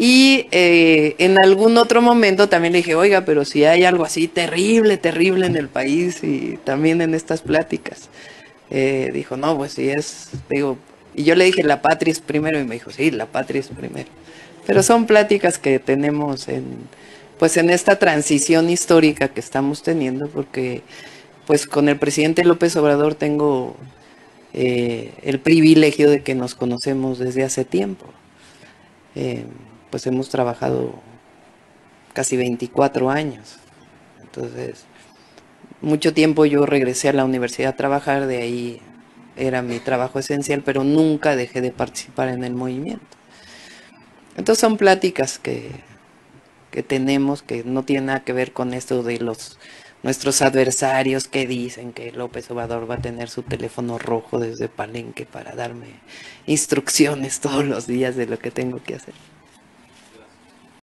Y eh, en algún otro momento también le dije, oiga, pero si hay algo así terrible, terrible en el país y también en estas pláticas. Eh, dijo, no, pues sí es, digo, y yo le dije, la patria es primero, y me dijo, sí, la patria es primero. Pero son pláticas que tenemos en, pues en esta transición histórica que estamos teniendo, porque pues con el presidente López Obrador tengo eh, el privilegio de que nos conocemos desde hace tiempo. Eh, pues hemos trabajado casi 24 años. Entonces, mucho tiempo yo regresé a la universidad a trabajar, de ahí era mi trabajo esencial, pero nunca dejé de participar en el movimiento. Entonces son pláticas que, que tenemos que no tienen nada que ver con esto de los nuestros adversarios que dicen que López Obrador va a tener su teléfono rojo desde Palenque para darme instrucciones todos los días de lo que tengo que hacer.